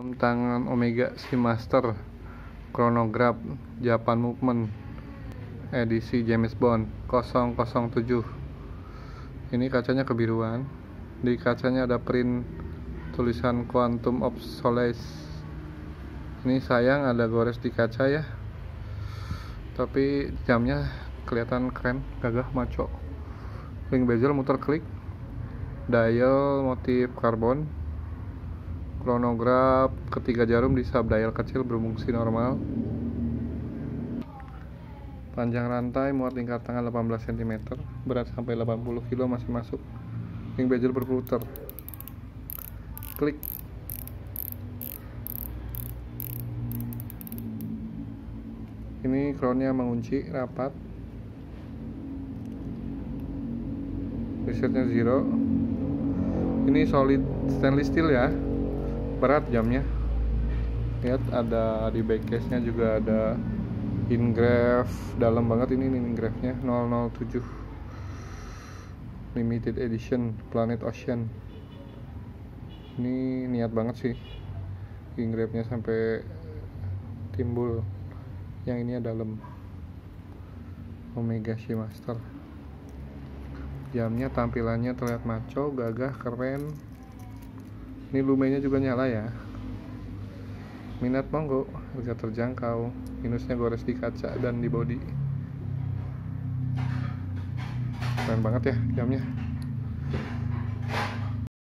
jam tangan Omega Seamaster chronograph Japan Movement edisi James Bond 007 ini kacanya kebiruan. Di kacanya ada print tulisan Quantum of Solace. Ini sayang ada gores di kaca ya. Tapi jamnya kelihatan keren gagah maco. Ring bezel muter klik. Dial motif karbon Kronograf ketiga jarum di sub dial kecil berfungsi normal. Panjang rantai muat lingkar tangan 18 cm, berat sampai 80 kg masih masuk. Ring bezel berputar. Klik. Ini crownnya mengunci rapat. Resetnya zero. Ini solid stainless steel ya berat jamnya. Lihat ada di backcase nya juga ada engrave dalam banget ini engrave nya 007 limited edition planet ocean. Ini niat banget sih engrave nya sampai timbul. Yang ini dalam. Omega Seamaster jamnya tampilannya terlihat maco gagah keren ini lumenya juga nyala ya. Minat monggo harga terjangkau. Minusnya gores di kaca dan di body. Keren banget ya jamnya